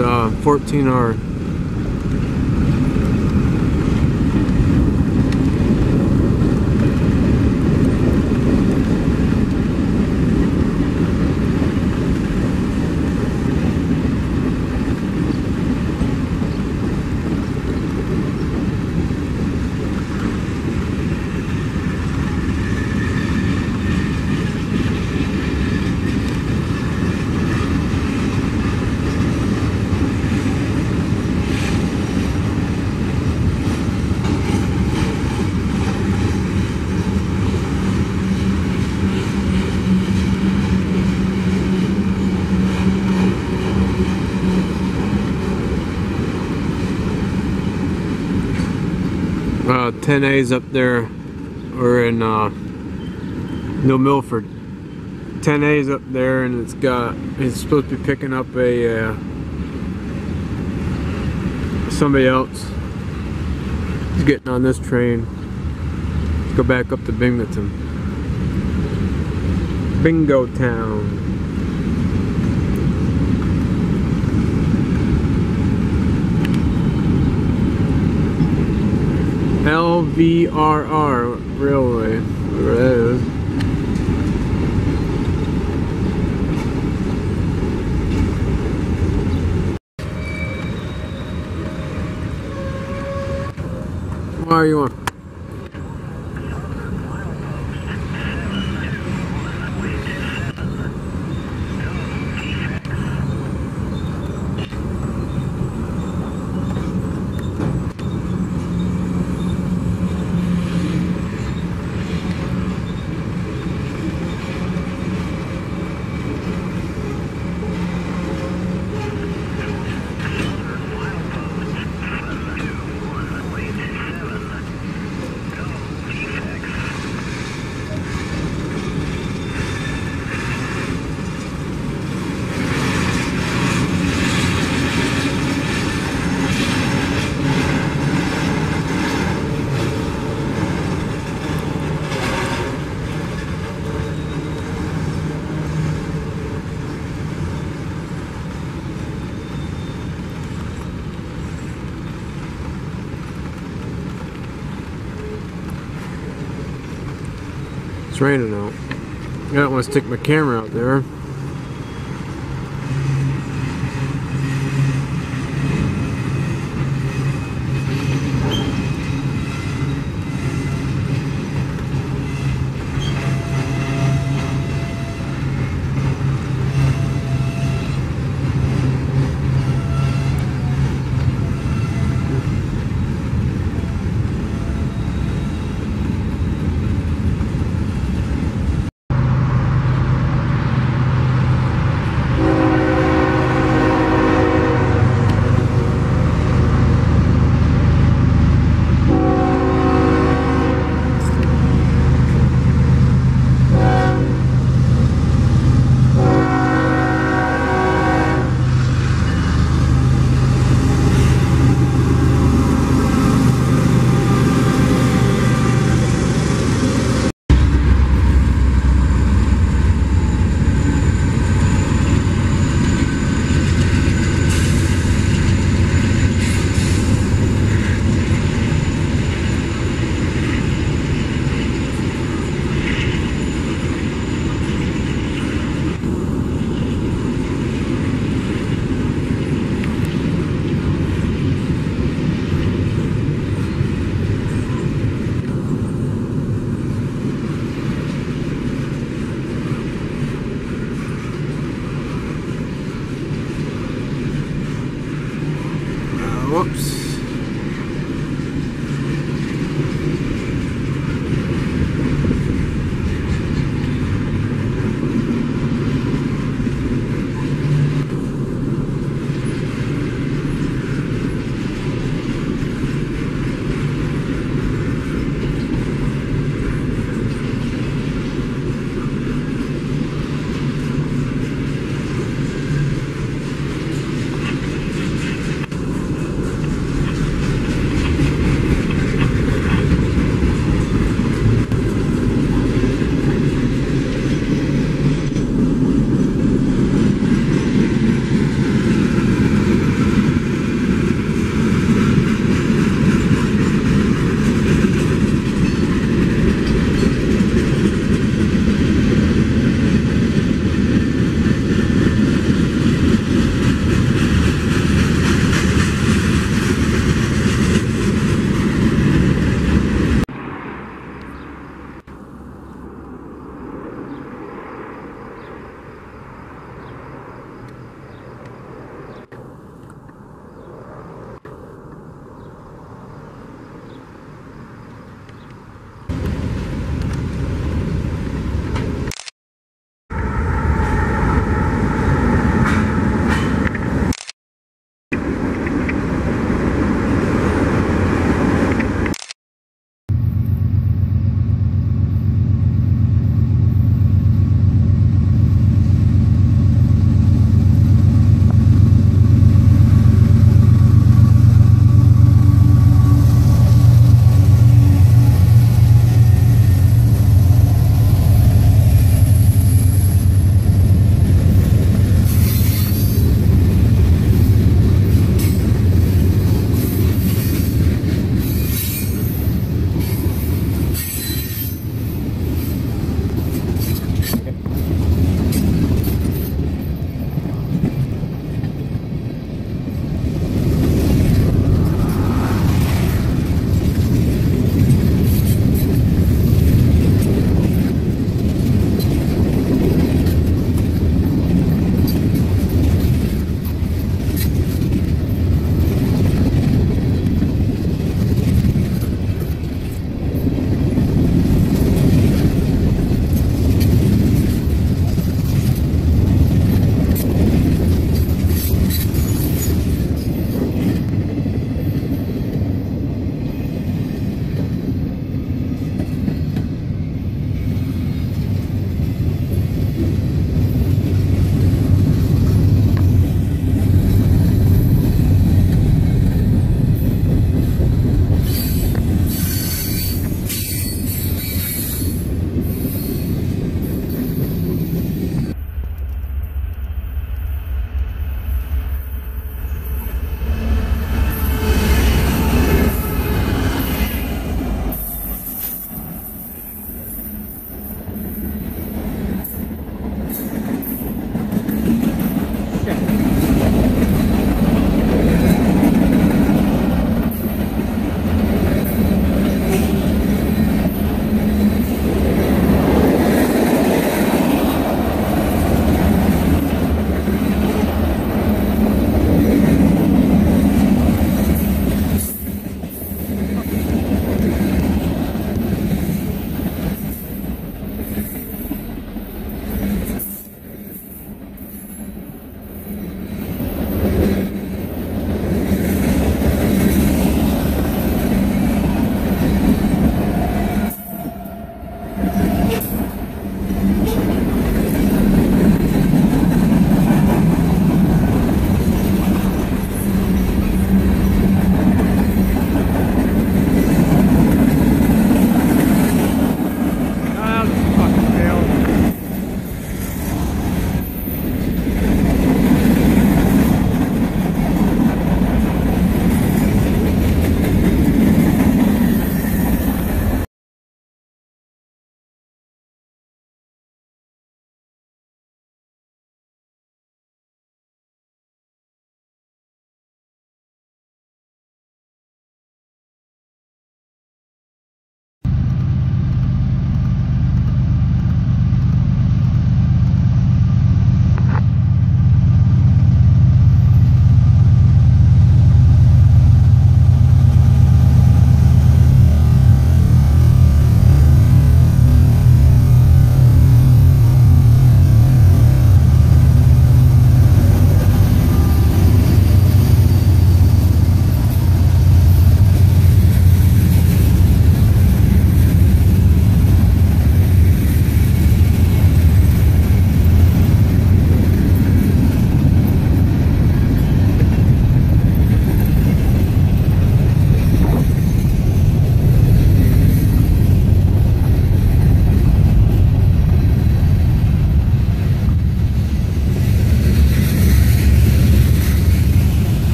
uh, 14 hour 10A's up there. We're in uh, New Milford. 10A's up there, and it's got. It's supposed to be picking up a uh, somebody else. He's getting on this train. Let's go back up to Binghamton. Bingo Town. LVRR Railway. Why are you on? It's raining out. I don't want to stick my camera out there.